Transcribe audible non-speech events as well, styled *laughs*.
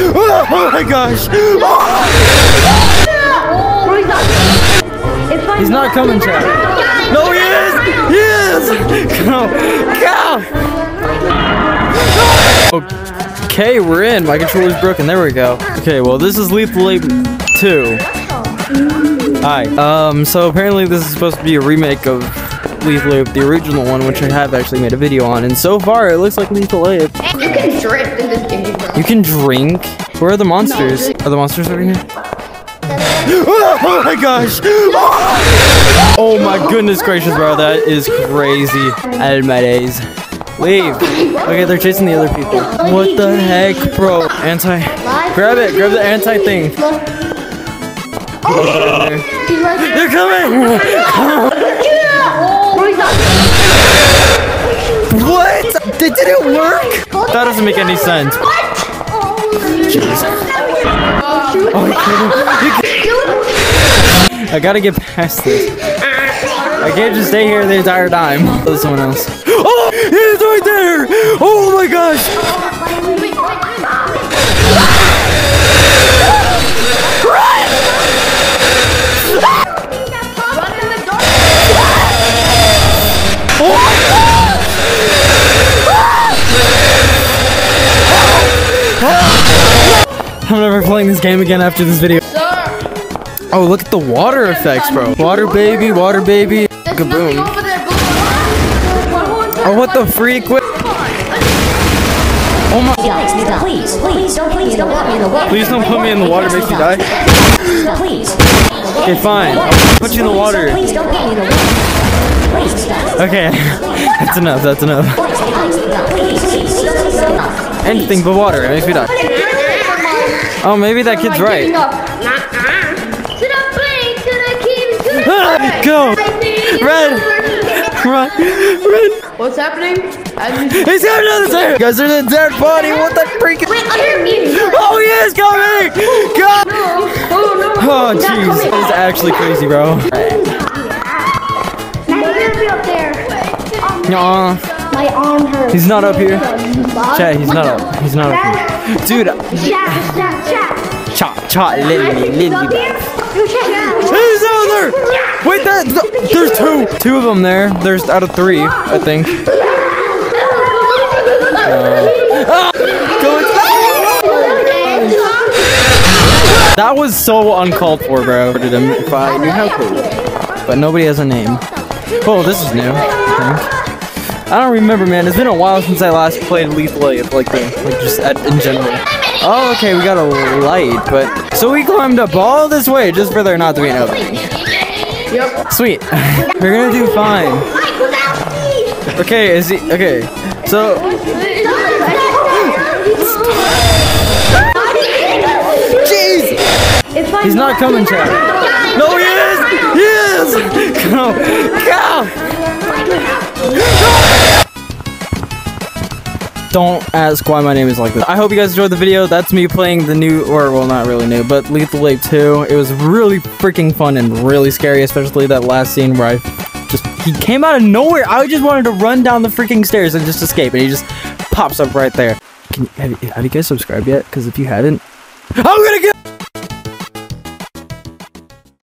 Oh my gosh! He's not coming, Chad. No, he is! He is! Go! Go! Okay, we're in. My controller's broken. There we go. Okay, well, this is Lethal Ape 2. Hi. Um, so apparently this is supposed to be a remake of Lethal Ape, the original one, which I have actually made a video on. And so far, it looks like Lethal Ape. You can drink in this game, bro. You can drink. Where are the monsters? Are the monsters over here? *laughs* Oh my gosh! Oh! oh my goodness gracious, bro. That is crazy. Almares. Leave. Okay, they're chasing the other people. What the heck, bro? Anti. Grab it. Grab the anti thing. Oh, they're coming! *laughs* *laughs* What? That didn't work? That doesn't make any sense. Jeez. Oh, you can't- you can't- I gotta get past this. I can't just stay here the entire time. Someone else. Oh, he's right there! *laughs* I'm never playing this game again after this video. Oh, look at the water effects, bro. Water baby, water baby. Kaboom. Oh, what the freak? What? Oh my. Guys, please, please, don't please don't put me in the water. Please don't put me in the water, makes me die. Please. Okay, fine. I'll put you in the water. Please don't put me in the water. Please, guys. Okay. *laughs* That's enough, that's enough. Anything but water, it makes me die. Oh, maybe that kid's right. To the plane, to the king, to the Ah, Go! Red! Run! Run! What's happening? He's got another tire! Guys, there's a dead body! What the freak? Wait, under me. Oh, he is coming! God! Oh no. Oh, jeez. This is actually crazy, bro. He's gonna be up there. Aw. My arm hurts. He's not up here. Chat, he's not up. He's not up here. Dude, Chat, chat, chat. chop, chop, lily, lily. Up here? You chat. He's over there! Wait, that, th- there's two. Two of them there. There's out of three, I think. Ah! That was so uncalled for, bro. Did him if I knew how. But nobody has a name. Oh, this is new. I don't remember, man. It's been a while since I last played Lethal like the, like just at, in general. Oh, okay, we got a light, but so we climbed up all this way just for there not to be an opening. Yep. Sweet. *laughs* We're gonna do fine. Okay, is he okay? So jeez, he's not coming, Chad. No, he is. He is. *laughs* Go, go. Don't ask why my name is like this. I hope you guys enjoyed the video. That's me playing the new, or well, not really new, but Lethal Ape 2. It was really freaking fun and really scary, especially that last scene where I just, he came out of nowhere. I just wanted to run down the freaking stairs and just escape, and he just pops up right there. Can have, have you guys subscribed yet? Because if you haven't, I'm gonna get.